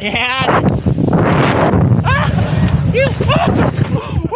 Yeah. Ah! You. Ah!